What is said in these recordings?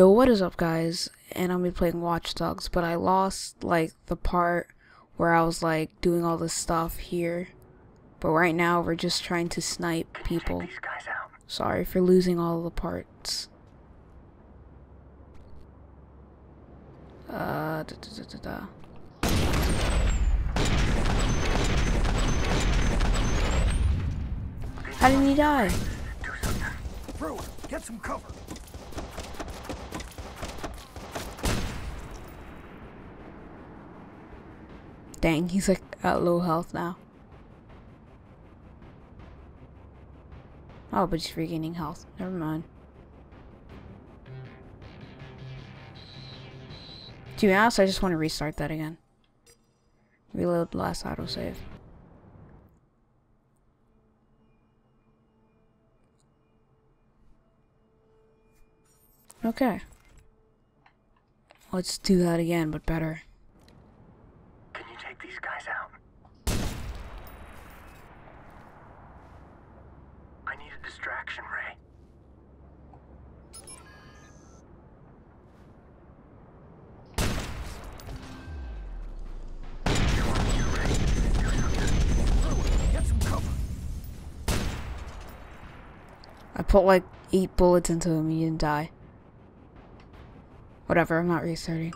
Yo, what is up, guys? And I'm be playing Watch Dogs, but I lost like the part where I was like doing all this stuff here. But right now we're just trying to snipe people. These guys out. Sorry for losing all the parts. Uh, da, da, da, da, da. How did he die? Do something. Brewer, get some cover. Dang, he's like at low health now. Oh, but he's regaining health. Never mind. To be honest, I just want to restart that again. Reload last autosave. Okay. Let's do that again, but better. These guys out? I need a distraction, Ray. I put like eight bullets into him, he didn't die. Whatever, I'm not restarting.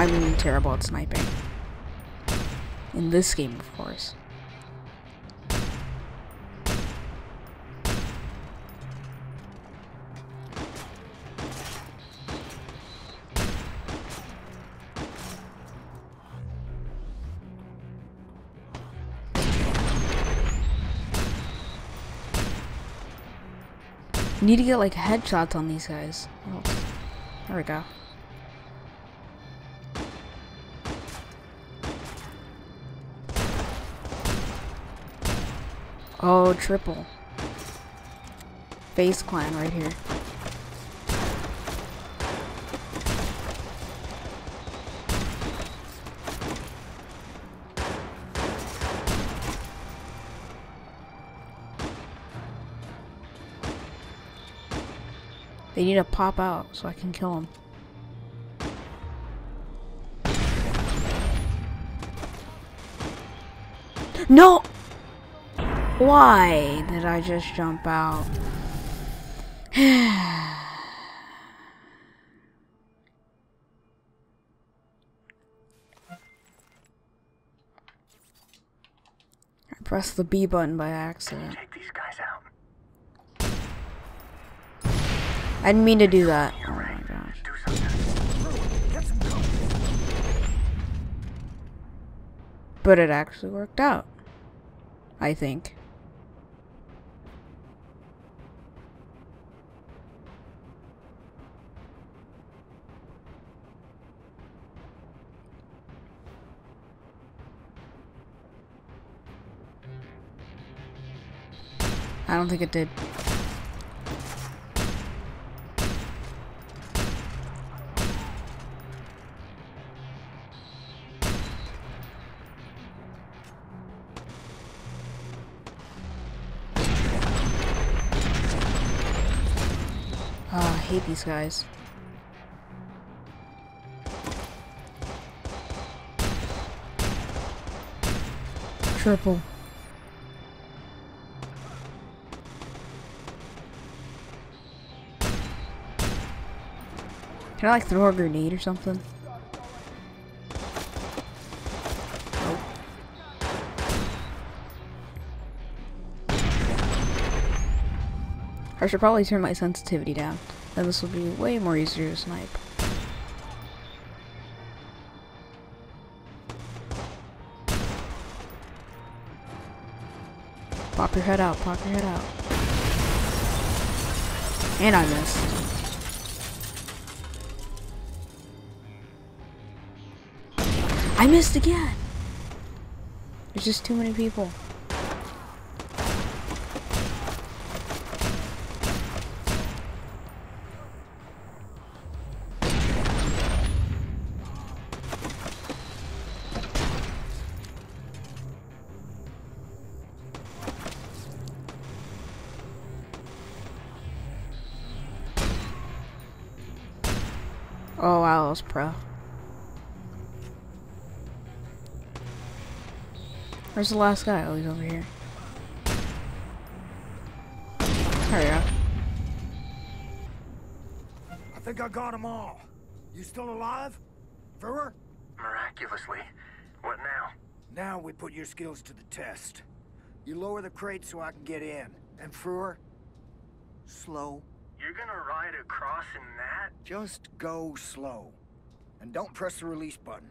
I'm terrible at sniping. In this game, of course. Need to get like headshots on these guys. Oh, there we go. Oh, triple. Face clan right here. They need to pop out so I can kill them. No! Why did I just jump out? I pressed the B button by accident. Take these guys out. I didn't mean to do that. Oh my gosh. Do something. Brewer, get some cover. But it actually worked out. I think. I don't think it did. Oh, I hate these guys. Triple. Can I like throw a grenade or something? I should probably turn my sensitivity down. Then this will be way more easier to snipe. Pop your head out, pop your head out. And I missed. I missed again! There's just too many people. Where's the last guy? Oh, he's over here. There we go. I think I got them all. You still alive? Brewer? Miraculously. What now? Now we put your skills to the test. You lower the crate so I can get in. And Frewer, slow. You're gonna ride across in that? Just go slow. And don't press the release button.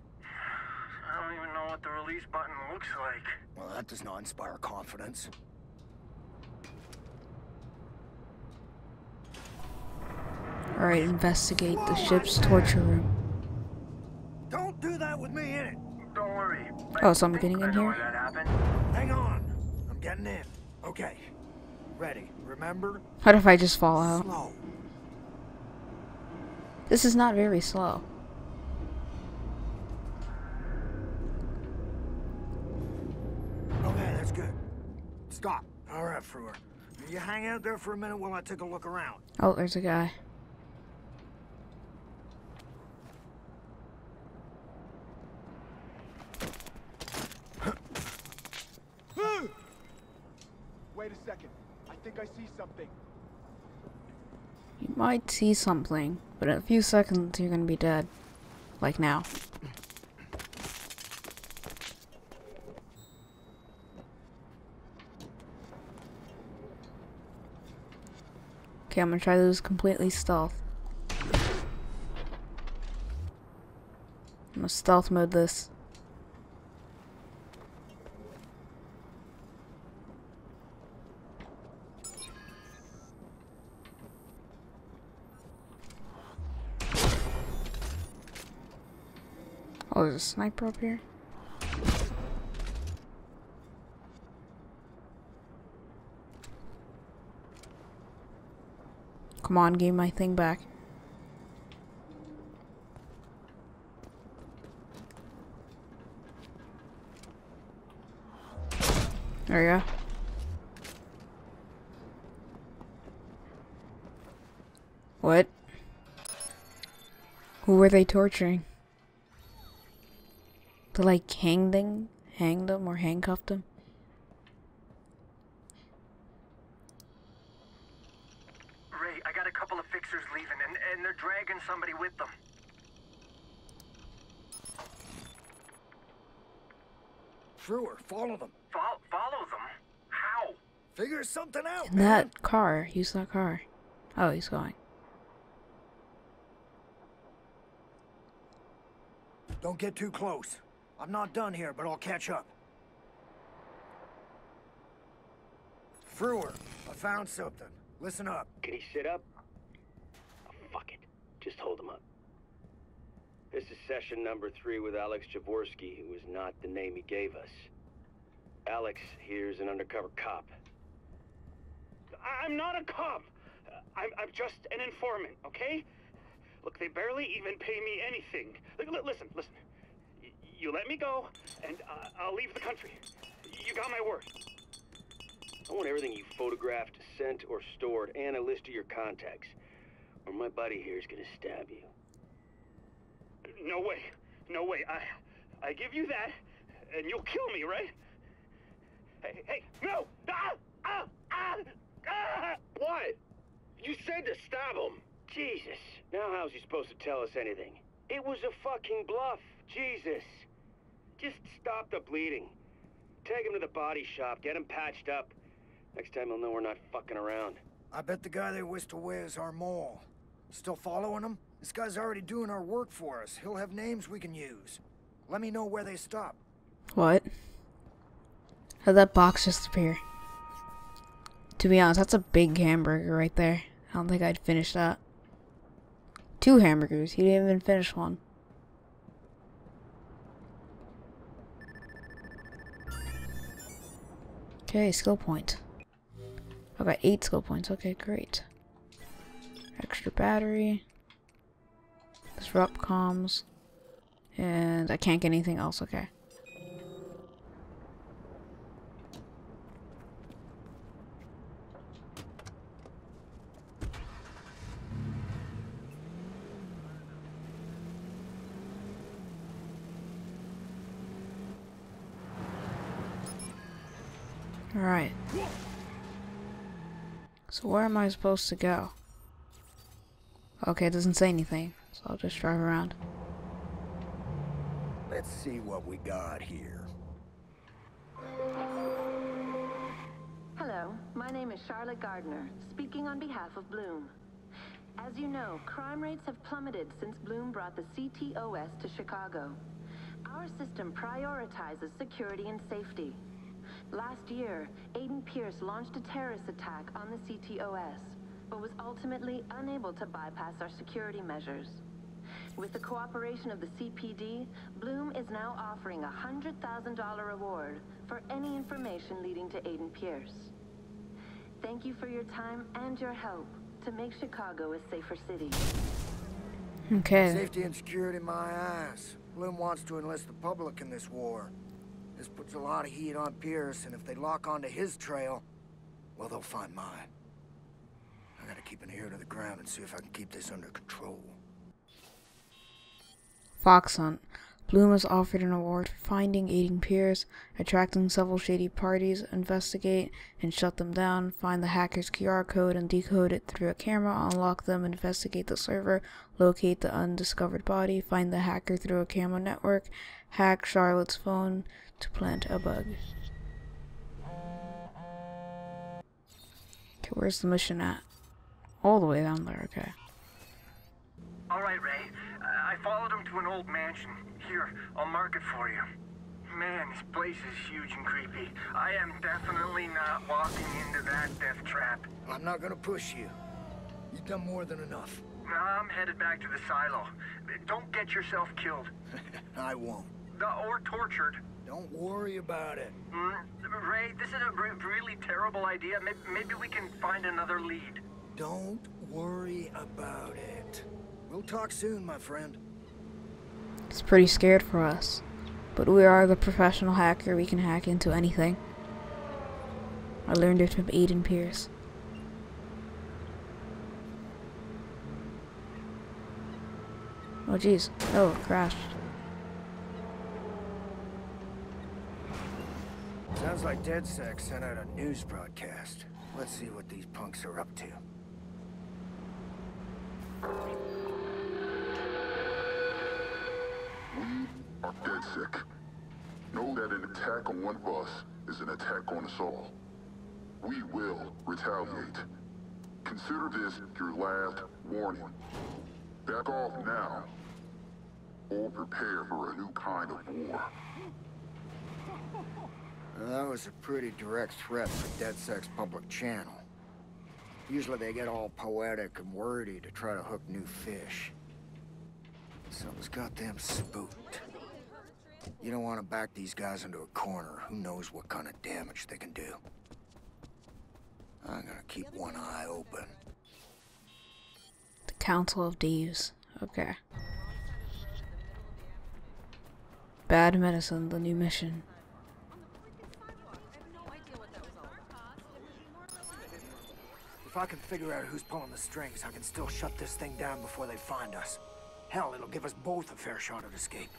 I don't even know what the release button looks like. Well, that does not inspire confidence. Alright, investigate the ship's torture room. Don't do that with me in it. Don't worry. Oh, so I'm getting in here? where that happened. Hang on. I'm getting in. Okay. Ready. Remember? What if I just fall out? Slow. This is not very slow. Hang out there for a minute while I take a look around. Oh, there's a guy. Wait a second. I think I see something. You might see something, but in a few seconds you're gonna be dead. Like now. Okay, I'm gonna try this completely stealth. I'm gonna stealth mode this. Oh, there's a sniper up here. Come on, give my thing back. There you go. What? Who were they torturing? They like hanged them, hanged them, or handcuffed them? Ray, I got a couple of fixers leaving, and, and they're dragging somebody with them. Frewer, follow them. Fol- follow them? How? Figure something out, In man. that car. Use that car. Oh, he's going. Don't get too close. I'm not done here, but I'll catch up. Frewer, I found something. Listen up. Can he sit up? Oh, fuck it. Just hold him up. This is session number three with Alex Jaworski, who is not the name he gave us. Alex here's an undercover cop. I'm not a cop. I'm, I'm just an informant, okay? Look, they barely even pay me anything. Look, listen, listen. Y- you let me go, and uh, I'll leave the country. You got my word. I want everything you photographed, sent, or stored, and a list of your contacts. Or my buddy here is gonna stab you. No way. No way. I, I give you that, and you'll kill me, right? Hey, hey, no! Ah! Ah! Ah! ah! What? You said to stab him! Jesus. Now how's he supposed to tell us anything? It was a fucking bluff. Jesus. Just stop the bleeding. Take him to the body shop, get him patched up. Next time he'll know we're not fucking around. I bet the guy they whisked away is our mole. Still following him? This guy's already doing our work for us. He'll have names we can use. Let me know where they stop. What? How'd that box just appear? To be honest, that's a big hamburger right there. I don't think I'd finish that. Two hamburgers. He didn't even finish one. Okay, skill point. I got eight skill points. Okay, great extra battery, disrupt comms, and I can't get anything else, okay. Alright. So where am I supposed to go? Okay, it doesn't say anything, so I'll just drive around. Let's see what we got here. Hello, my name is Charlotte Gardner, speaking on behalf of Blume. As you know, crime rates have plummeted since Blume brought the CTOS to Chicago. Our system prioritizes security and safety. Last year, Aiden Pearce launched a terrorist attack on the CTOS, but was ultimately unable to bypass our security measures. With the cooperation of the CPD, Blume is now offering a $100,000 reward for any information leading to Aiden Pearce. Thank you for your time and your help to make Chicago a safer city. Okay. Safety and security, my ass. Blume wants to enlist the public in this war. This puts a lot of heat on Pearce, and if they lock onto his trail, well, they'll find mine. Gotta keep an ear to the ground and see if I can keep this under control. Fox Hunt. Blume is offered an award for finding Aiden Pearce, attracting several shady parties, investigate and shut them down, find the hacker's QR code and decode it through a camera, unlock them, investigate the server, locate the undiscovered body, find the hacker through a camera network, hack Charlotte's phone to plant a bug. Okay, where's the mission at? All the way down there, okay. All right, Ray. I I followed him to an old mansion. Here, I'll mark it for you. Man, this place is huge and creepy. I am definitely not walking into that death trap. I'm not gonna push you. You've done more than enough. I'm headed back to the silo. Don't get yourself killed. I won't. Or tortured. Don't worry about it. Mm, Ray, this is a re really terrible idea. Maybe, maybe we can find another lead. Don't worry about it. We'll talk soon, my friend. It's pretty scared for us. But we are the professional hacker, we can hack into anything. I learned it from Aiden Pearce. Oh jeez. Oh, it crashed. Sounds like DedSec sent out a news broadcast. Let's see what these punks are up to. Are dead sick. Know that an attack on one of us is an attack on us all. We will retaliate. Consider this your last warning. Back off now, or prepare for a new kind of war. Well, that was a pretty direct threat for DedSec's public channel. Usually they get all poetic and wordy to try to hook new fish. Something's got them spooked. You don't want to back these guys into a corner. Who knows what kind of damage they can do. I'm gonna keep one eye open. The Council of Thieves. Okay. Bad Medicine, the new mission. I can figure out who's pulling the strings, I can still shut this thing down before they find us. Hell, it'll give us both a fair shot at escape.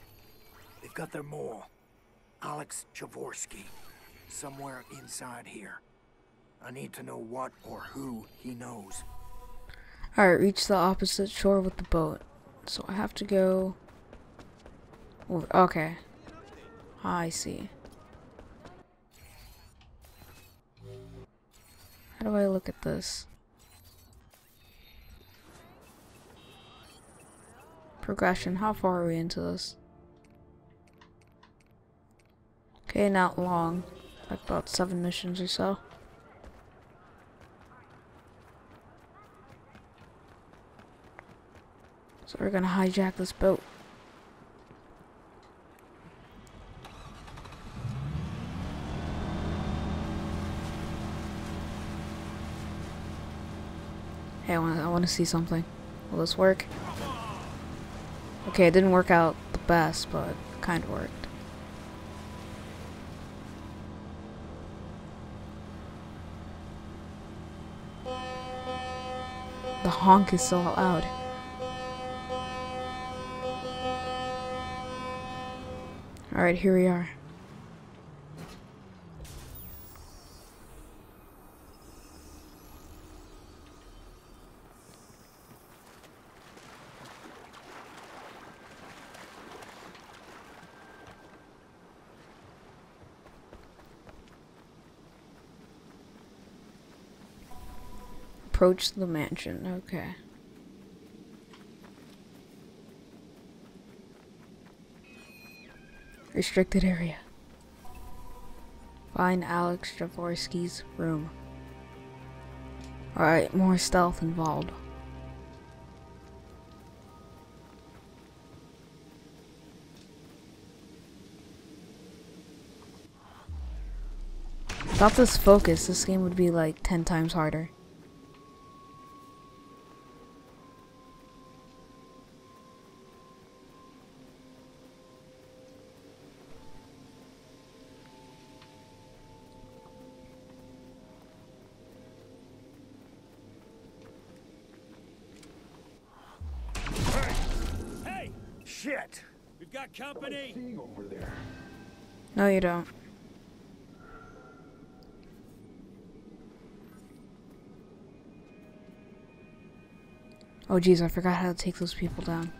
They've got their mole. Alex Javorsky. Somewhere inside here. I need to know what or who he knows. Alright, reach the opposite shore with the boat. So I have to go... Okay. Ah, I see. How do I look at this? Progression. How far are we into this? Okay, not long. Like about seven missions or so. So we're gonna hijack this boat. Hey, I to see something. Will this work? Okay, it didn't work out the best, but kind of worked. The honk is so loud. Alright, here we are. Approach the mansion. Okay. Restricted area. Find Alex Javorsky's room. Alright, more stealth involved. Without this focus, this game would be like 10 times harder. Shit! We've got company! No, you don't. Oh jeez, I forgot how to take those people down.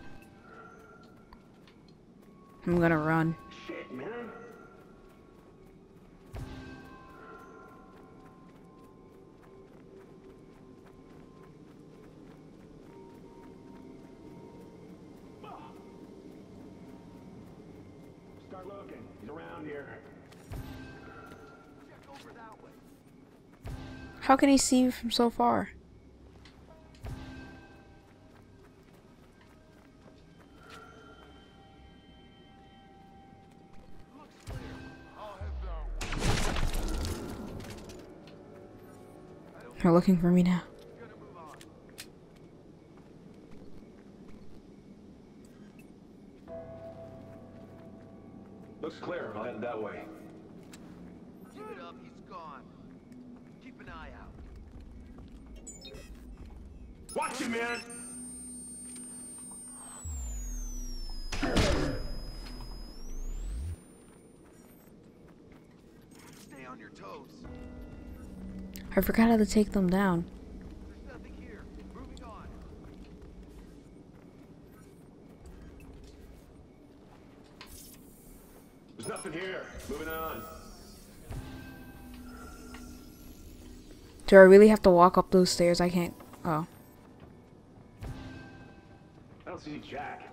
I'm gonna run. How can he see you from so far? They're looking for me now. Watch it, man! Stay on your toes. I forgot how to take them down. There's nothing here. Moving on. There's nothing here. Moving on. Do I really have to walk up those stairs? I can't. Oh. I don't see Jack.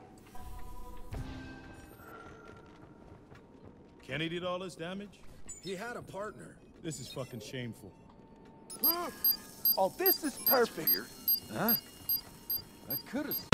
Kenny did all this damage? He had a partner. This is fucking shameful. Oh, this is perfect. Huh? I could have.